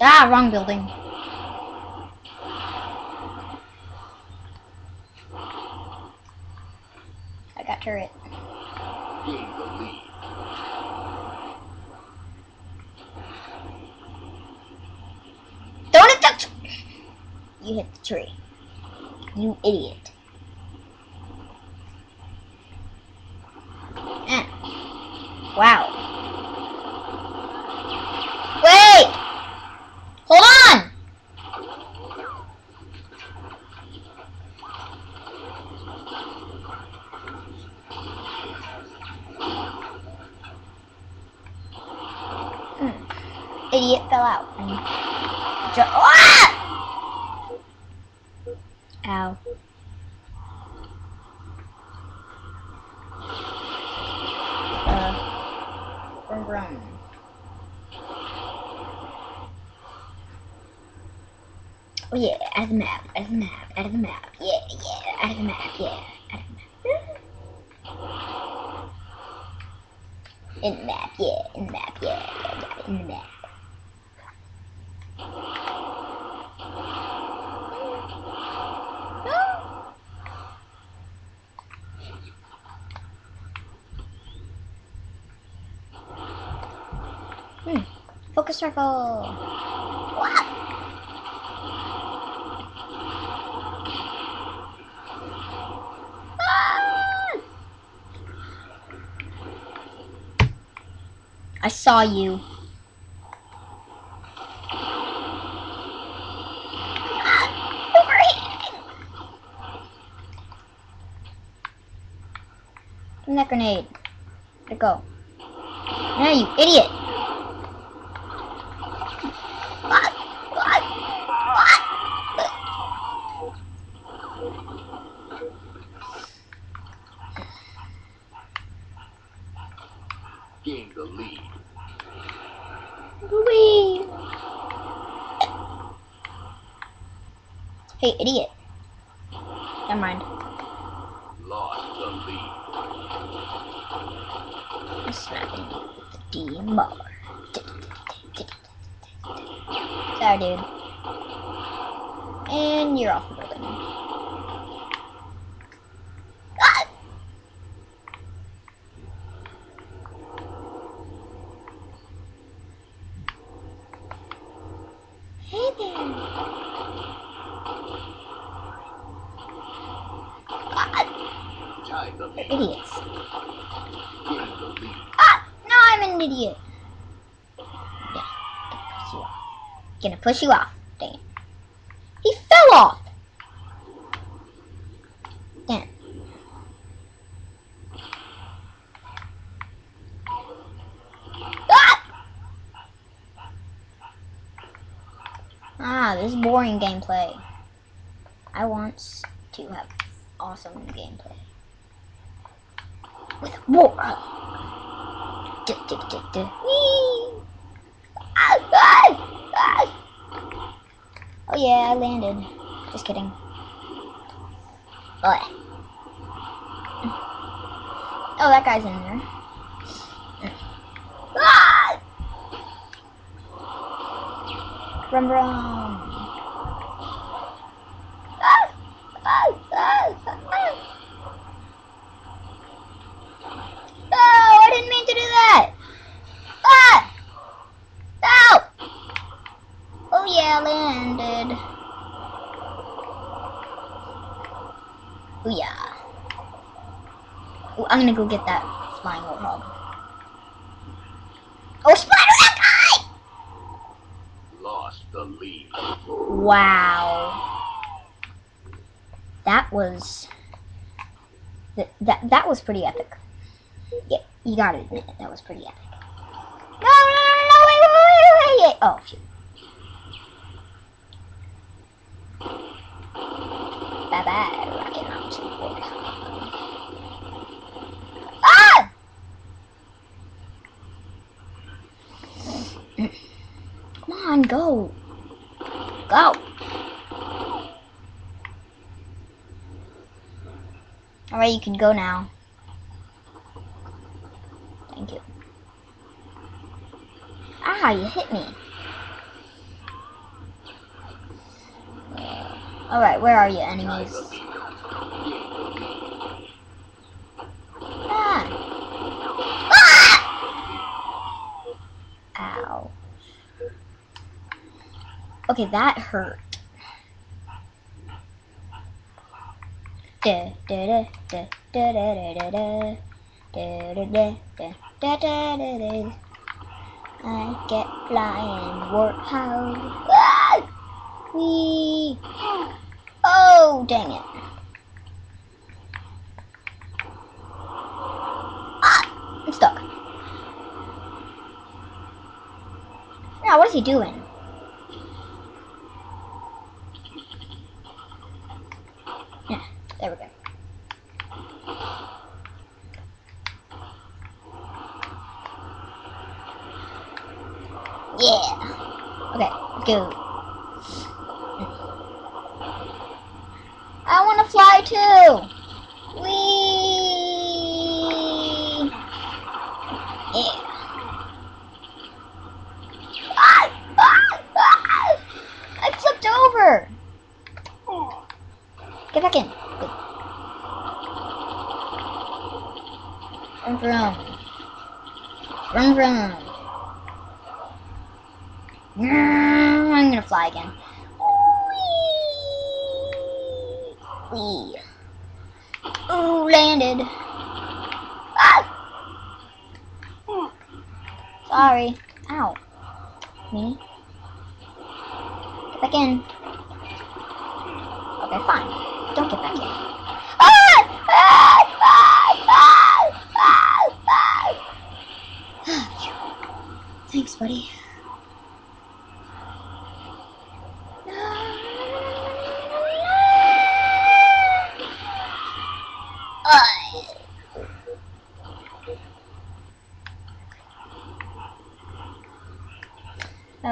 Ah, wrong building. I got turret. Don't touch! You hit the tree. You idiot. Wow. Wait! Hold on! Hmm. Idiot fell out. Ah! Ow. Uh, vroom, vroom. Oh yeah, out of the map, out of the map, yeah, yeah, out of the map, yeah, out of the map. In the map, yeah, in the map, yeah, yeah, yeah, in the map. Hmm. Focus circle. I saw you. Give me that grenade. Let it go. No, you idiot. What? What? What? Gain the lead. Whee! Hey, idiot. Never mind. Lost the lead. D mower. Sorry, dude. And you're off the building. Ah! Hey there. Ah, Tied the you're lead. idiots. Gain the lead. Ah! No, I'm an idiot. Yeah, gonna push you off. Gonna push you off. Dang. He fell off. Damn. Ah! Ah, this is boring gameplay. I want to have awesome gameplay. With war. Ah, ah, ah. Oh yeah, I landed. Just kidding. Oh, oh that guy's in there. Ah! Rum rum. Ah, ah, ah, ah. Oh, I didn't mean to do that. Ah! No! Oh yeah, I landed. Oh yeah. Oh, I'm gonna go get that flying warthog. Oh, spider guy! Lost the lead. Wow. That was that that, that was pretty epic. Yeah, you gotta admit it, that was pretty epic. No, no, no, no, wait, wait, wait, wait, wait. Oh, shoot. Bye bye, Rocket Mountain. on, go. Go. Alright, you can go now. Thank you. Ah, you hit me. Alright, where are you, enemies? Ah! Ah! Ow. Okay, that hurt. I get flying and warthound. Ah! Wee! Oh, dang it. Ah! I'm stuck. Now, what is he doing? Ooh, landed. Ah! Sorry. Ow. Me? Get back in. Okay, fine. Don't get back in. Ah! Ah! Ah! Ah! Ah! Ah! Thanks, buddy.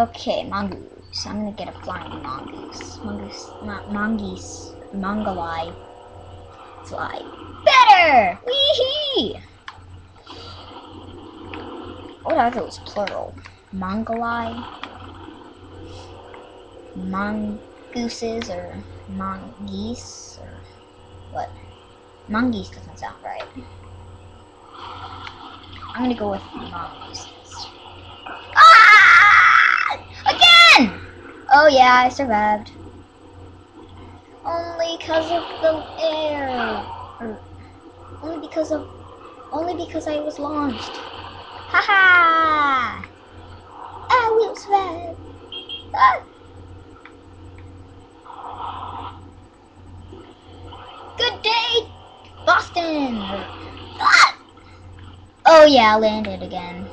Okay, mongoose. I'm gonna get a flying mongoose. Mongoose, not mongoose. Mongolai. Fly. Better! Wee What oh, are those plural? Mongolai? Mongooses or mongoose or what? Mongoose doesn't sound right. I'm gonna go with mongooses. Ah! Again! Oh yeah, I survived. Only because of the air. Only because of. Only because I was launched. Haha! I will survive. Ah! Good day, Boston. Ah! Oh yeah, landed again.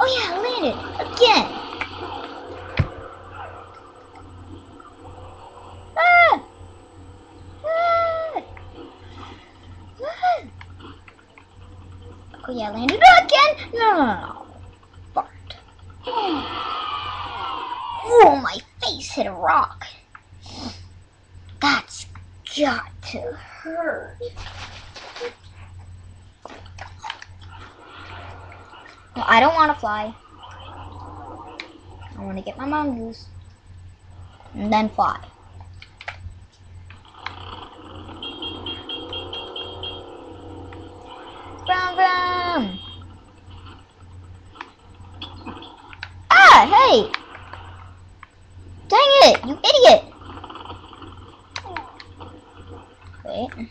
Oh yeah, I landed again. Ah! Ah! Ah! Oh yeah, landed again. No, no, no, no. Fart. Oh, my face hit a rock. That's got to hurt. Well, I don't want to fly. I want to get my mongoose. And then fly. Vroom, vroom. Ah, hey! Dang it, you idiot! Wait.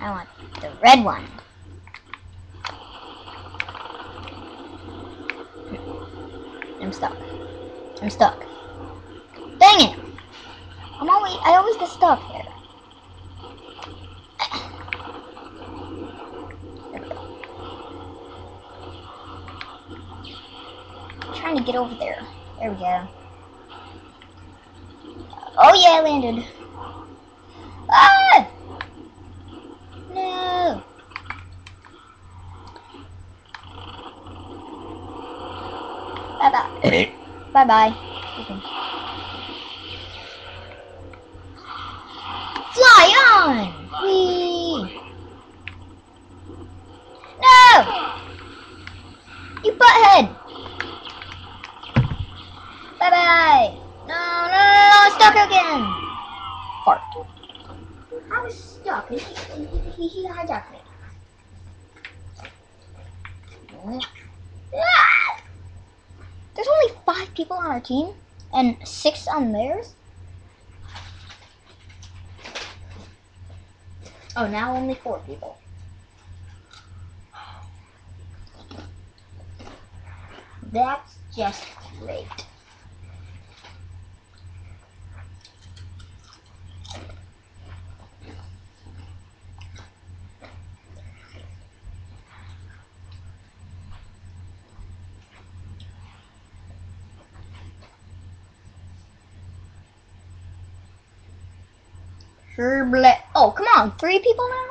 I want the red one. I'm stuck. I'm stuck. Dang it! I'm always I always get stuck here. There we go. I'm trying to get over there. There we go. Oh yeah, I landed. Ah! No. Bye bye. Bye bye. Fly on! Whee! hijacked me. He, he, he hijacked me. Ah! There's only five people on our team and six on theirs. Oh, now only four people. That's just great. Oh, come on. Three people now?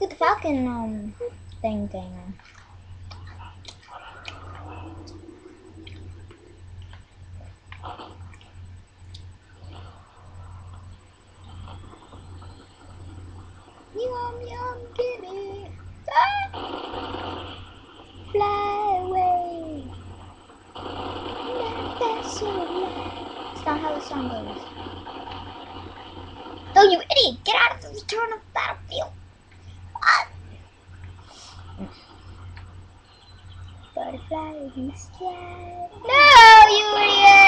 Look, the Falcon um thing thing. Yum yum gimme. Ah! Fly away. Like that so loud. That's not how the song goes. You idiot! Get out of the return of the battlefield! Ah. Butterfly in the sky. No, you idiot!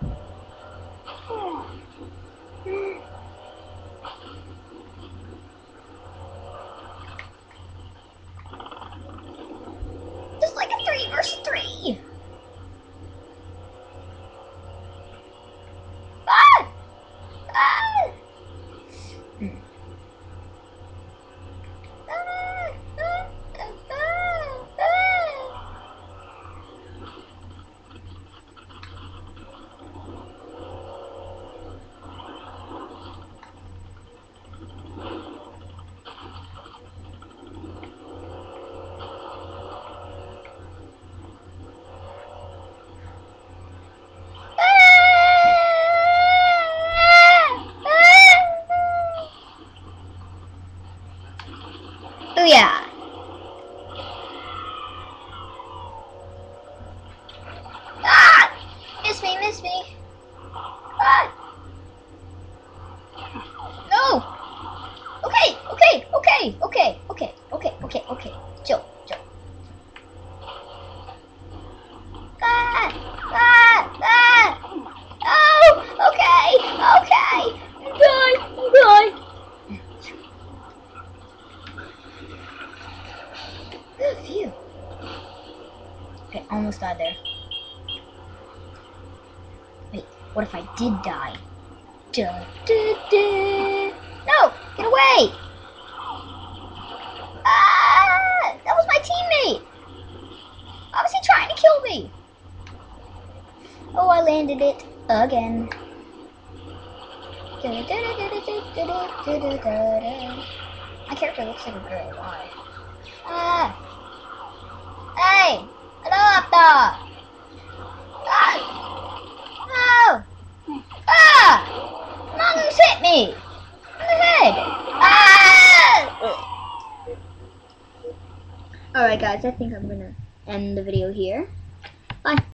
Oh yeah. Almost died there. Wait, what if I did die? Duh, duh, duh. No! Get away! Ah! That was my teammate! He trying to kill me? Oh, I landed it again. My character looks like a girl. Why? Ah! Hey! Hello! Ah! No! Ah! Mongoose hit me! In the head! Ah! Alright guys, I think I'm gonna end the video here. Bye.